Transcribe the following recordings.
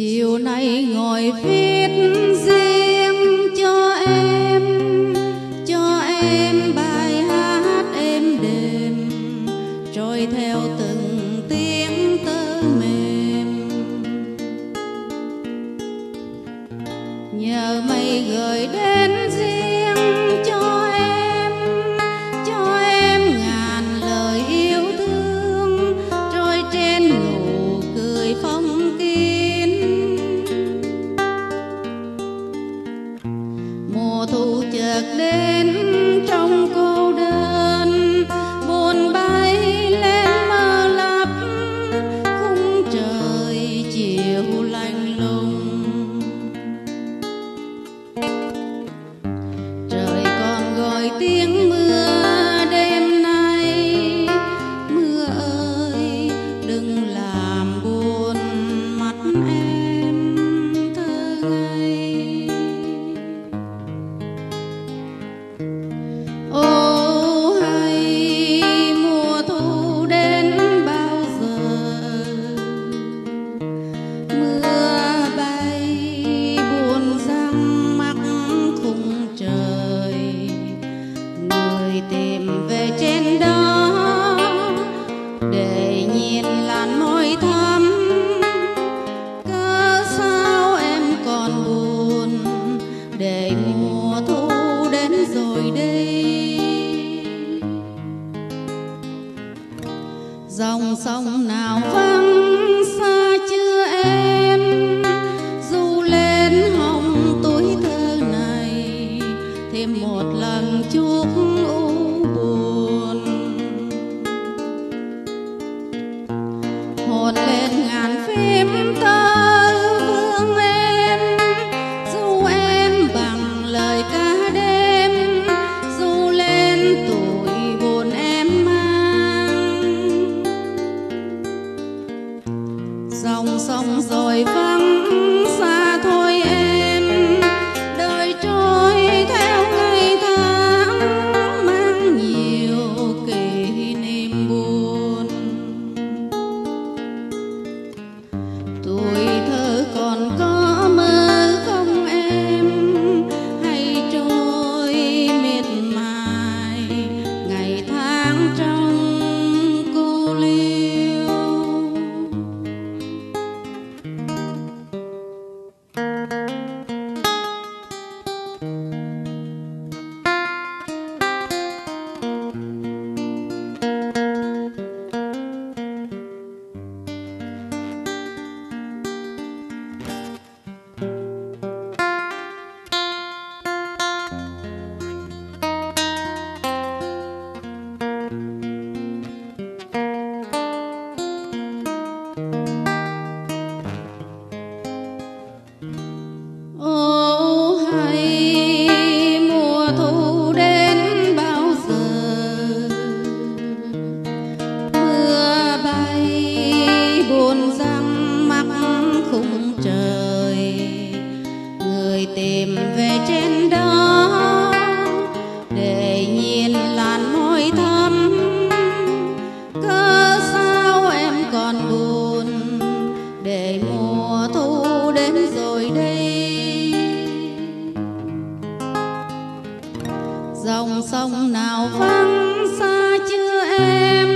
chiều nay ngồi viết gì? tiếng mưa để mùa thu đến rồi đây. Dòng sông nào vắng xa chưa em? Dù lên hồng tuổi thơ này, thêm một lần chúc u buồn. Hồn lên ngàn phim tìm về trên đó. Để nhìn làn môi thắm, cớ sao em còn buồn để mùa thu đến rồi đây? Dòng sông nào vắng xa chưa em?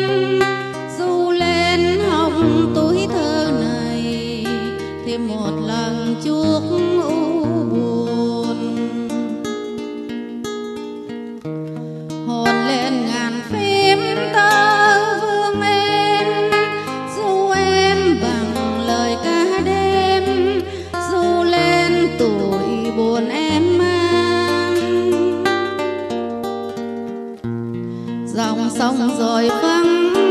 Du lên hồng túi thơ này, thêm một lần chuốc dòng sông rồi vắng.